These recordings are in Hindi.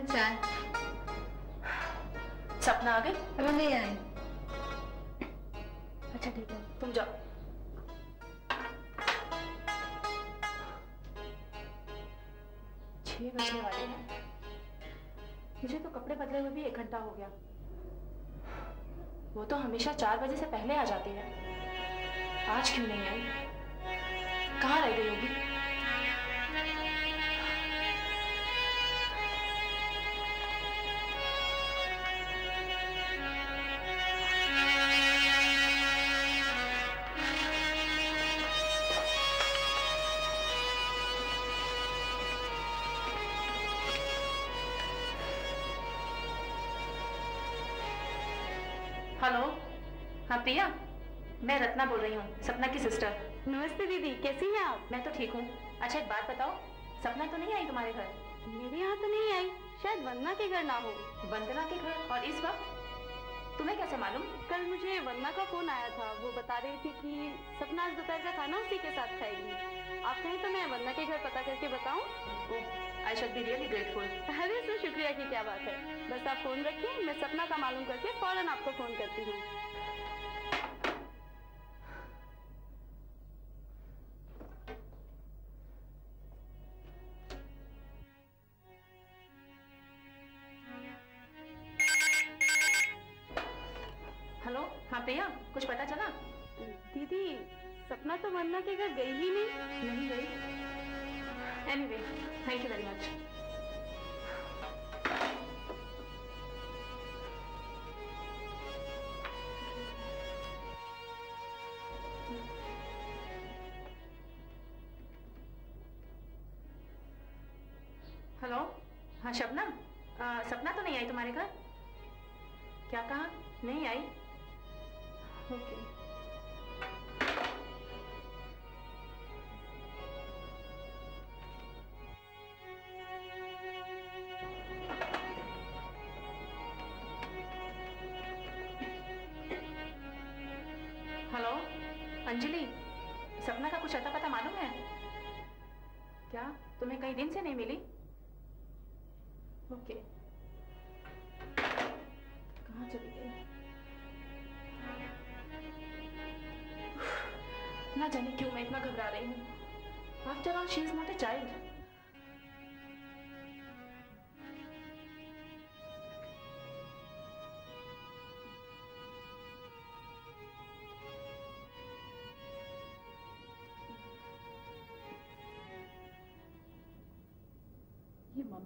मैडम चाय सपना आ गई अभी नहीं आई अच्छा ठीक है तुम जाओ। छह बजने वाले हैं। मुझे तो कपड़े बदले हुए भी एक घंटा हो गया। वो तो हमेशा चार बजे से पहले आ जाती है। आज क्यों नहीं आई? कहाँ रह गई होगी? हेलो। हाँ प्रिया मैं रत्ना बोल रही हूँ सपना की सिस्टर नमस्ते दीदी कैसी हैं आप? मैं तो ठीक हूँ। अच्छा एक बात बताओ सपना तो नहीं आई तुम्हारे घर? मेरे यहाँ तो नहीं आई शायद वंदना के घर ना हो। वंदना के घर? और इस वक्त? तुम्हें कैसे मालूम? कल मुझे वंदना का फ़ोन आया था वो बता रही थी कि सपना आज दोपहर का खाना उसी के साथ खाएगी। आप कहें तो मैं वंदना के घर पता करके बताऊँ? I should be really grateful अरे इसमें शुक्रिया की क्या बात है। बस आप फ़ोन रखिए मैं सपना का मालूम करके फ़ौरन आपको फ़ोन करती हूँ। हेलो हाँ प्रिया कुछ पता चला? दीदी सपना तो वंदना के घर गई ही नहीं। नहीं गई? Anyway, thank you very much. Anjali, सपना का कुछ अता पता मालूम है? क्या तुम्हें कई दिन से नहीं मिली?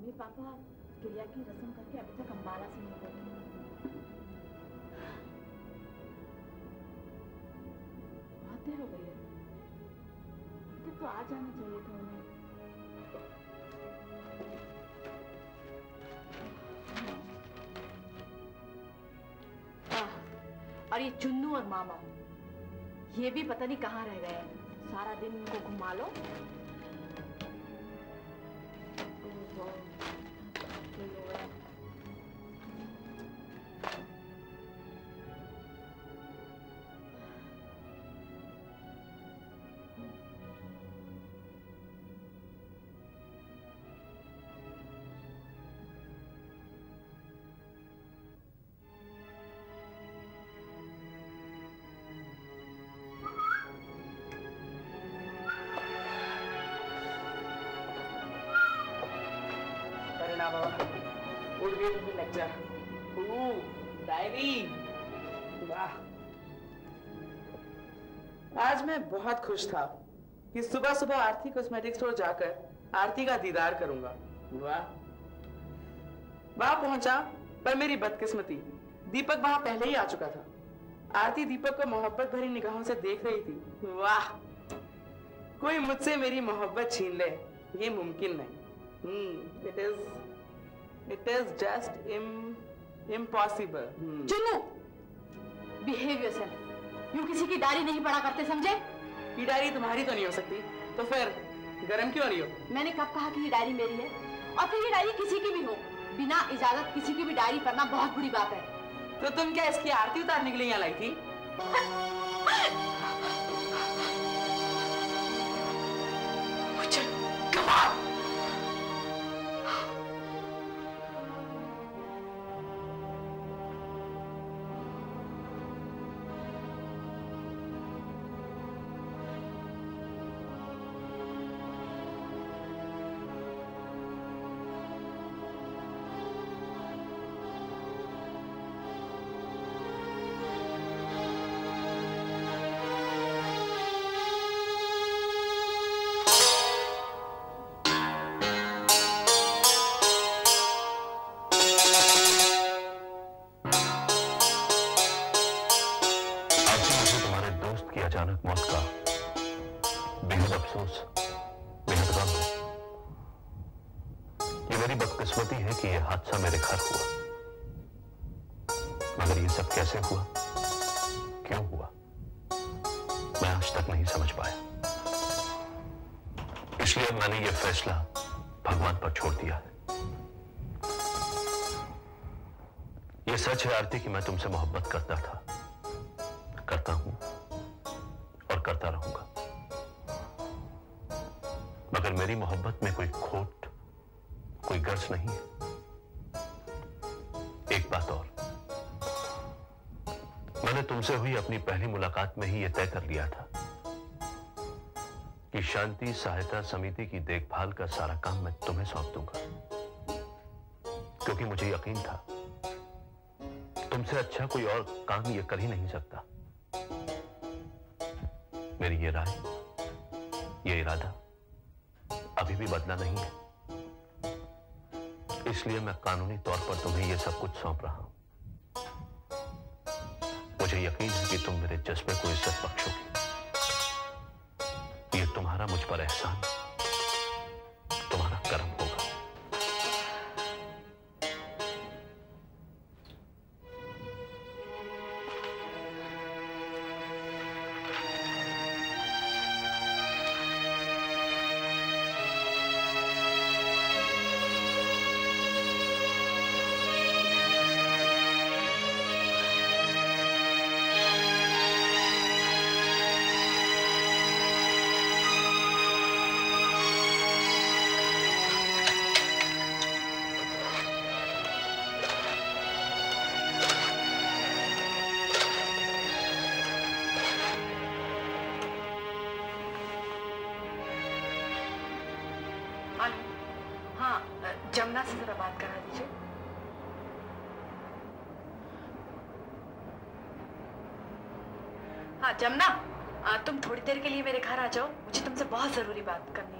मम्मी, पापा क्रिया की रस्म करके अभी तक अम्बाला से नहीं हो गई है। तो आ जाना चाहिए था उन्हें। और ये चुन्नू और मामा, ये भी पता नहीं कहाँ रह गए हैं। सारा दिन इनको घुमा लो। वाह आज मैं बहुत खुश था कि सुबह सुबह आरती कॉस्मेटिक स्टोर जाकर आरती का दीदार करूँगा। वाह। वहाँ पहुँचा पर मेरी बदकिस्मती। दीपक वहाँ पहले ही आ चुका था। आरती दीपक को मोहब्बत भरी निगाहों से देख रही थी। वाह। कोई मुझसे मेरी मोहब्बत छीन ले ये मुमकिन नहीं। Hmm, it is, it is just im, impossible. Hmm. Chunnu! Behave yourself यूँ किसी की डायरी नहीं पढ़ा करते समझे? ये डायरी तुम्हारी तो नहीं हो सकती। तो फिर गरम क्यों नहीं हो? मैंने कब कहा कि ये डायरी मेरी है? और फिर ये डायरी किसी की भी हो। बिना इजाज़त किसी की भी डायरी पढ़ना बहुत बुरी बात है। तो तुम क्या इसकी आरती उतारने के लिए यहाँ लाई थी? मेरी मैंने यह फैसला भगवान पर छोड़ दिया है। यह सच है आरती कि मैं तुमसे मोहब्बत करता था। करता हूँ और करता रहूँगा। मगर मेरी मोहब्बत में कोई खोट, कोई गर्ज नहीं है। एक बात और। मैंने तुमसे हुई अपनी पहली मुलाकात में ही यह तय कर लिया था कि शांति सहायता समिति की देखभाल का सारा काम मैं तुम्हें सौंप दूँगा। क्योंकि मुझे यकीन था, तुमसे अच्छा कोई और काम यह कर ही नहीं सकता। मेरी ये राय, ये इरादा अभी भी बदला नहीं है। इसलिए मैं कानूनी तौर पर तुम्हें यह सब कुछ सौंप रहा हूँ। मुझे यकीन है कि तुम मेरे जज्बे को इज़्ज़त बख्शोगे। तुम्हारा मुझ पर एहसान। हाँ जमना तुम थोड़ी देर के लिए मेरे घर आ जाओ। मुझे तुमसे बहुत ज़रूरी बात करनी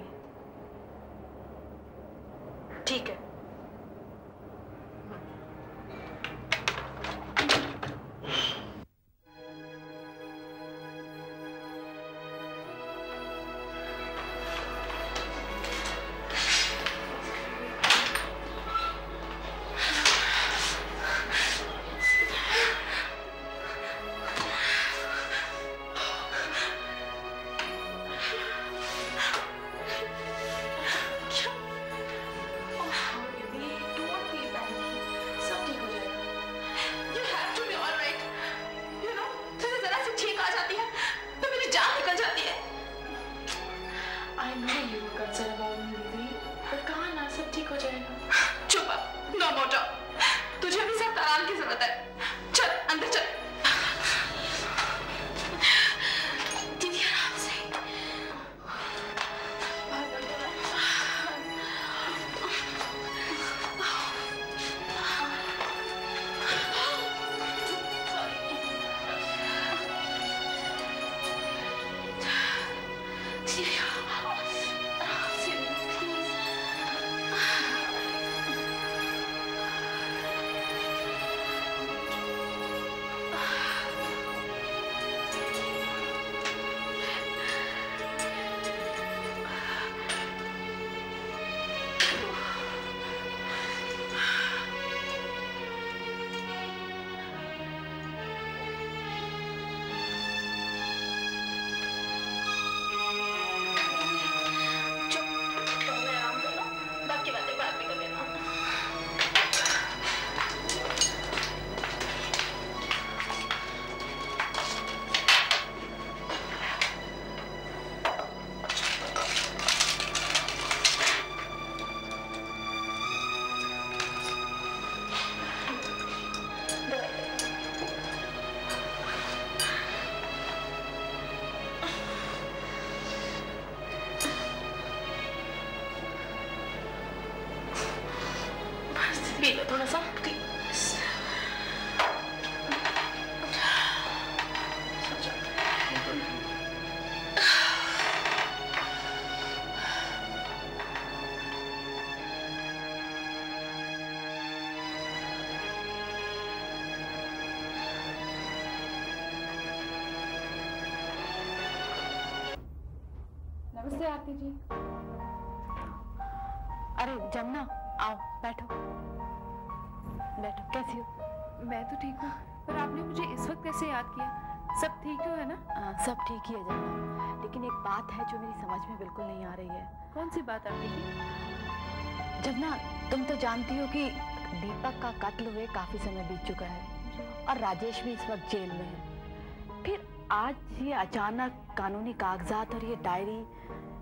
जमुना आओ बैठो। बैठो कैसी हो? मैं तो ठीक हूँ पर आपने मुझे इस वक्त कैसे याद किया? सब ठीक तो है ना? आ, सब ठीक ही है जन्ना लेकिन एक बात है जो मेरी समझ में बिल्कुल नहीं आ रही है। कौन सी बात आती थी? जब ना तुम तो जानती हो कि दीपक का कत्ल हुए काफ़ी समय बीत चुका है और राजेश भी इस वक्त जेल में है। फिर आज ये अचानक कानूनी कागजात और ये डायरी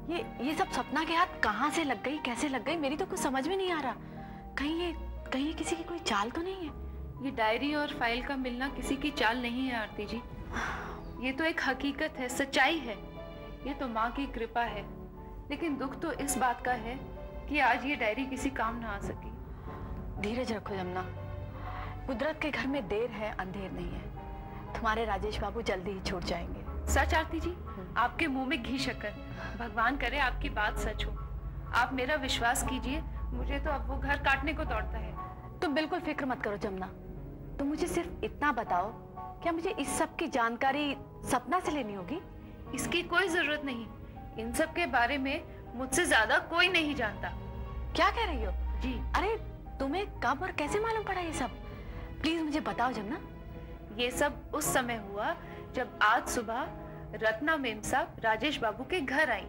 ये ये सब सपना के हाथ कहाँ से लग गई कैसे लग गई मेरी तो कुछ समझ में नहीं आ रहा। कहीं ये कहीं ये किसी की कोई चाल तो नहीं है? ये डायरी और फ़ाइल का मिलना किसी की चाल नहीं है आरती जी। ये तो एक हकीकत है सच्चाई है। ये तो माँ की कृपा है। लेकिन दुख तो इस बात का है कि आज ये डायरी किसी काम ना आ सकी। धीरज रखो जमुना। कुदरत के घर में देर है अंधेर नहीं है। तुम्हारे राजेश बाबू जल्दी ही छूट जाएँगे। सच आरती जी आपके मुँह में घी शक्कर। भगवान करे आपकी बात सच हो। आप मेरा विश्वास कीजिए मुझे तो अब वो घर काटने को दौड़ता है। तुम बिल्कुल फ़िक्र मत करो जमुना। तुम मुझे सिर्फ़ इतना बताओ क्या मुझे इस सब की जानकारी सपना से लेनी होगी? इसकी कोई ज़रूरत नहीं। इन सब के बारे में मुझसे ज़्यादा कोई नहीं जानता। क्या कह रही हो? जी। अरे तुम्हें कब और कैसे मालूम पड़ा ये सब? प्लीज़ मुझे बताओ जमुना। ये सब उस समय हुआ जब आज सुबह रत्ना मेम साहब राजेश बाबू के घर आई।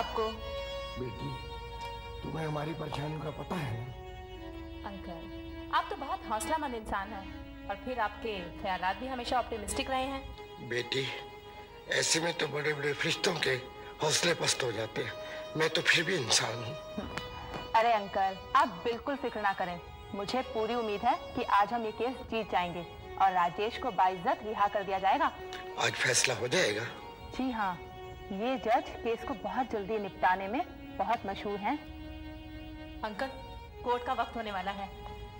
आपको। बेटी तुम्हें हमारी परेशानियों का पता है ना? अंकल आप तो बहुत हौसलामंद इंसान हैं और फिर आपके ख्याल भी हमेशा ऑप्टिमिस्टिक रहे हैं। बेटी ऐसे में तो बड़े बड़े फरिश्तों के हौसले पस्त हो जाते हैं। मैं तो फिर भी इंसान हूँ। अरे अंकल आप बिल्कुल फ़िक्र ना करें। मुझे पूरी उम्मीद है कि आज हम ये केस जीत जाएँगे और राजेश को बाइज्जत रिहा कर दिया जाएगा। आज फैसला हो जाएगा। जी हाँ। ये जज केस को बहुत जल्दी निपटाने में बहुत मशहूर हैं। अंकल कोर्ट का वक्त होने वाला है।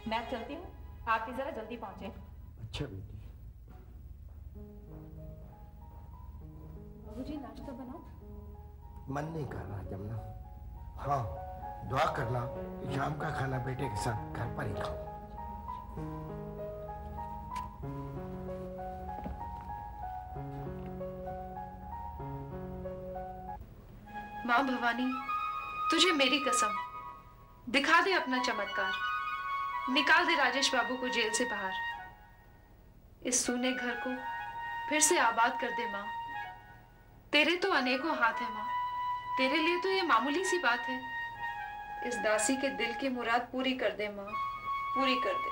मैं चलती हूँ। आप भी जरा जल्दी पहुँचे। अच्छा बेटी। बाबूजी नाश्ता बनाओ। मन नहीं कर रहा जमुना। हाँ दुआ करना। कि शाम का खाना बेटे के साथ घर पर ही खाऊं। माँ भवानी, तुझे मेरी कसम। दिखा दे अपना चमत्कार। निकाल दे राजेश बाबू को जेल से बाहर। इस सूने घर को फिर से आबाद कर दे माँ। तेरे तो अनेकों हाथ है माँ। तेरे लिए तो ये मामूली सी बात है। इस दासी के दिल की मुराद पूरी कर दे माँ। पूरी कर दे।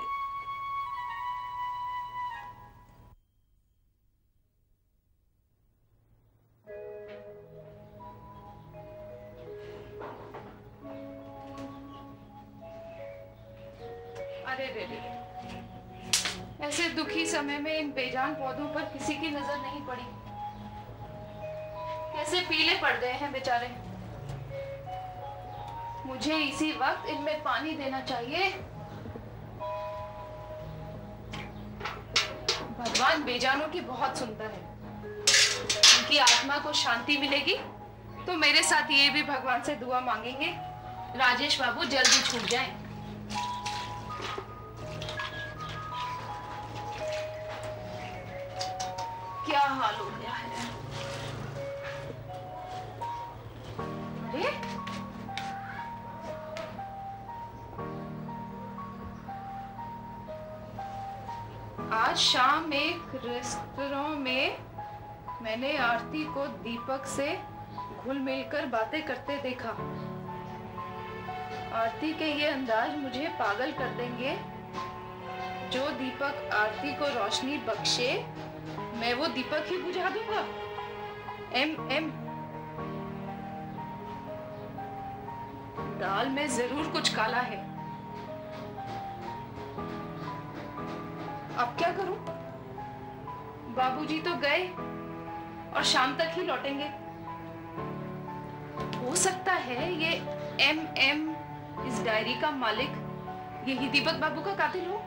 समय में इन बेजान पौधों पर किसी की नज़र नहीं पड़ी। कैसे पीले पड़ गए हैं बेचारे। मुझे इसी वक्त इनमें पानी देना चाहिए। भगवान बेजानों की बहुत सुनता है। उनकी आत्मा को शांति मिलेगी तो मेरे साथ ये भी भगवान से दुआ मांगेंगे। राजेश बाबू, जल्दी छूट जाएँ। क्या हाल हो गया है? अरे? आज शाम एक रेस्तरां में मैंने आरती को दीपक से घुल मिलकर बातें करते देखा। आरती के ये अंदाज मुझे पागल कर देंगे। जो दीपक आरती को रोशनी बख्शे मैं वो दीपक ही बुझा दूँगा। M M. दाल में ज़रूर कुछ काला है। अब क्या करूँ? बाबूजी तो गए और शाम तक ही लौटेंगे। हो सकता है ये एम एम, इस डायरी का मालिक, यही दीपक बाबू का कातिल हो।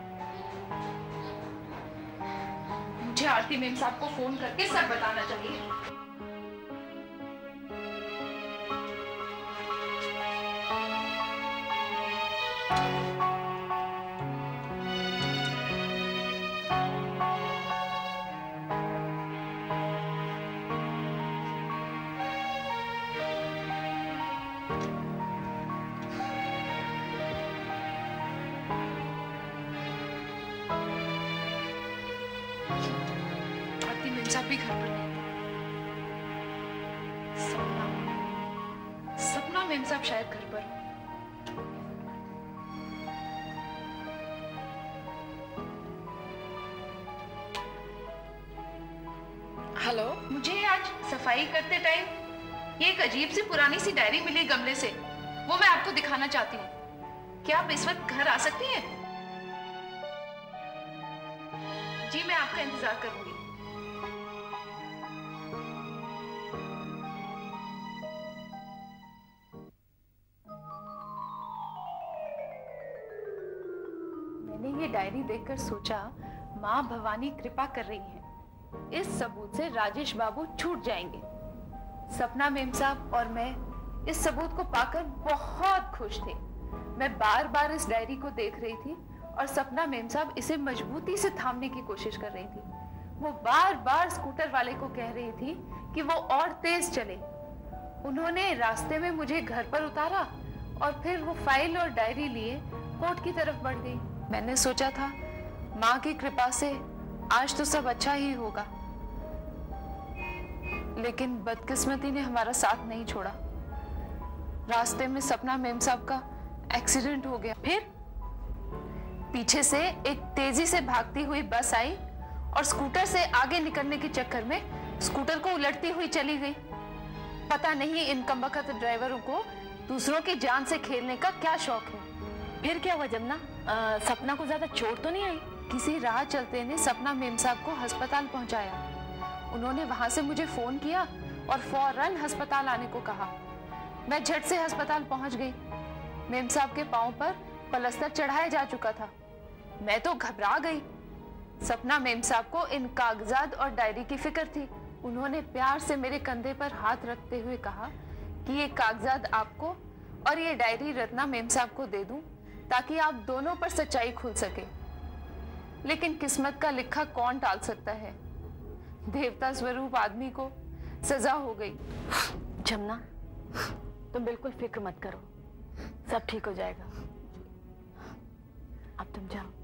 मुझे आरती मेम साहब को फ़ोन करके सब बताना चाहिए। आरती मेम साहब शायद घर पर हो। हेलो? मुझे आज सफ़ाई करते टाइम ये एक अजीब सी पुरानी सी डायरी मिली गमले से। वो मैं आपको दिखाना चाहती हूँ। क्या आप इस वक्त घर आ सकती हैं? जी मैं आपका इंतज़ार करूँगी। ये देखकर सोचा, माँ भवानी कृपा कर रही है। इस सबूत से राजेश बाबू छूट जाएँगे। सपना मेम साहब और मैं इस सबूत को पाकर बहुत खुश थे। मैं बार बार इस डायरी को देख रही थी और सपना मेम साहब इसे मजबूती से थामने की कोशिश कर रही थी। वो बार बार स्कूटर वाले को कह रही थी कि वो और तेज चले। उन्होंने रास्ते में मुझे घर पर उतारा और फिर वो फ़ाइल और डायरी लिए कोर्ट की तरफ़ बढ़ गई। मैंने सोचा था, माँ की कृपा से आज तो सब अच्छा ही होगा। लेकिन बदकिस्मती ने हमारा साथ नहीं छोड़ा। रास्ते में सपना मेम साहब का एक्सीडेंट हो गया। फिर पीछे से एक तेज़ी से भागती हुई बस आई और स्कूटर से आगे निकलने के चक्कर में स्कूटर को उलटती हुई चली गई। पता नहीं इन कमबख्त ड्राइवरों को दूसरों की जान से खेलने का क्या शौक है। फिर क्या हुआ जमुना? अ, सपना को ज़्यादा चोट तो नहीं आई? किसी राह चलते ने सपना मेम साहब को अस्पताल पहुँचाया। उन्होंने वहाँ से मुझे फ़ोन किया और फ़ौरन अस्पताल आने को कहा। मैं झट से अस्पताल पहुँच गई। मेम साहब के पाँव पर पलस्तर चढ़ाया जा चुका था। मैं तो घबरा गई। सपना मेम साहब को इन कागजात और डायरी की फ़िक्र थी। उन्होंने प्यार से मेरे कंधे पर हाथ रखते हुए कहा कि ये कागजात आपको और ये डायरी रत्ना मेम साहब को दे दूँ। ताकि आप दोनों पर सच्चाई खुल सके। लेकिन किस्मत का लिखा कौन टाल सकता है? देवता स्वरूप आदमी को सजा हो गई। जमुना, तुम बिल्कुल फ़िक्र मत करो। सब ठीक हो जाएगा। अब तुम जाओ।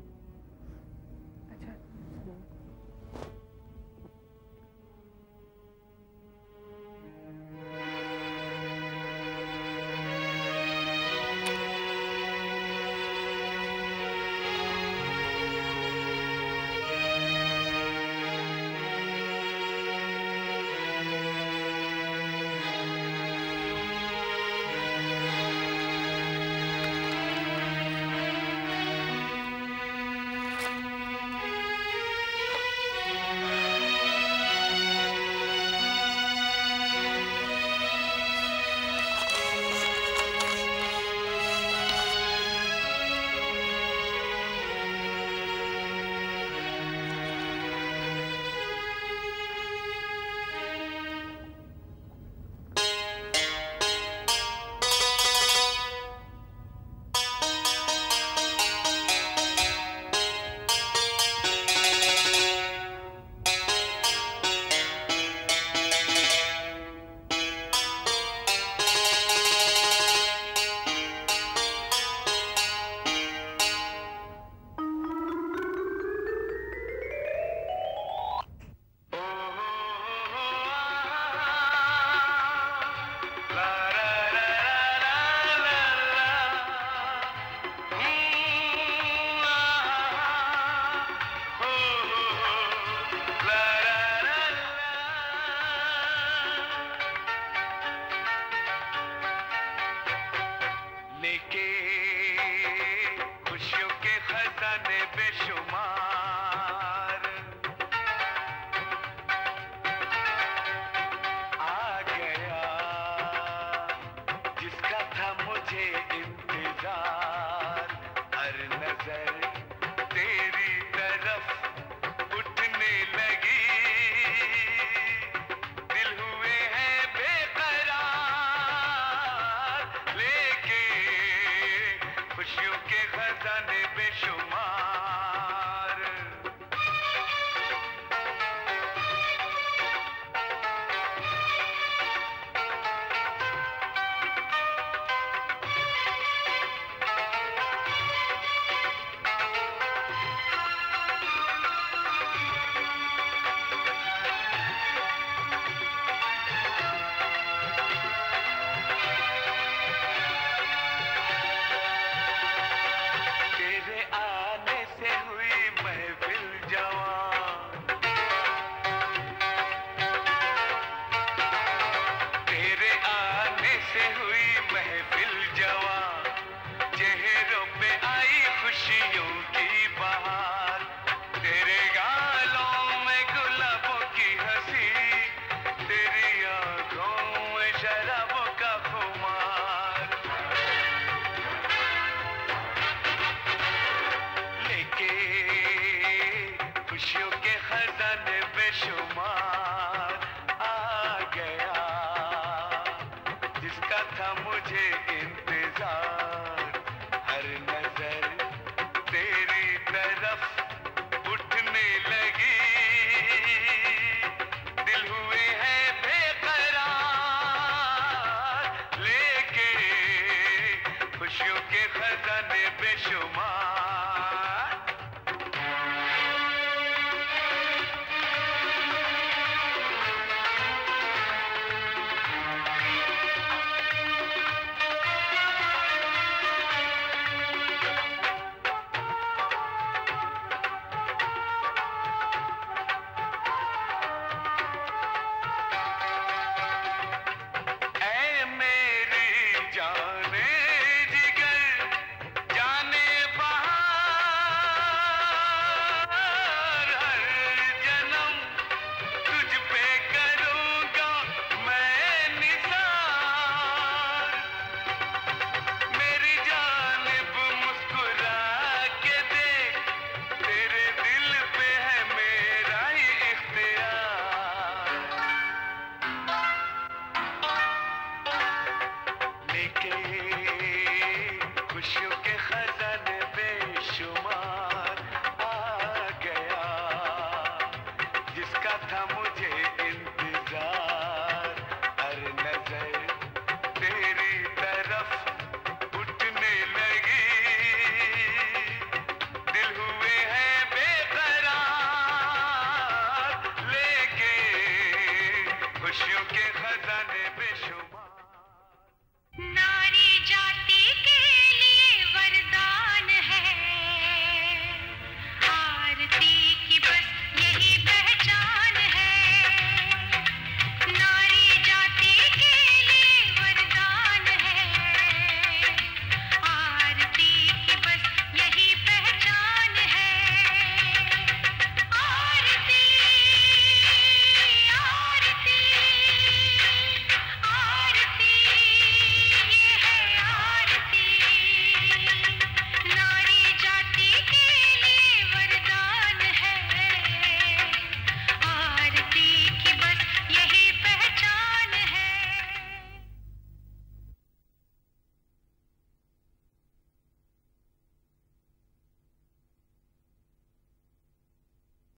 जिसका था मुझे